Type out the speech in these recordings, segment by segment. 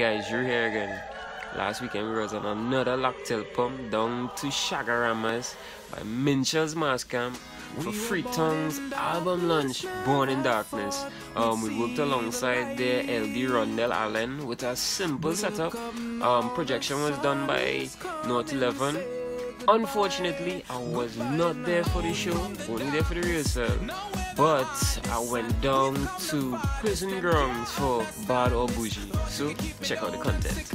Guys, you're here again. Last weekend we was on another Lactel pump down to Chaguaramas by Minchell's Mascam for Freetown's album launch, Born in Darkness. Um, we worked alongside the LD Rondelle Alleyne with a simple setup. Um, projection was done by Note 11 Unfortunately, I was not there for the show, only there for the rehearsal. But I went down to prison grounds for Bad or Bougie. So check out the content.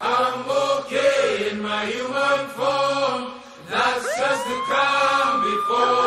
I'm okay in my human form. That's just before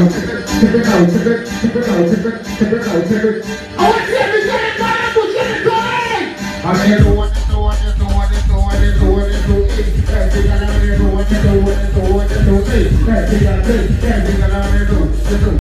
Hey,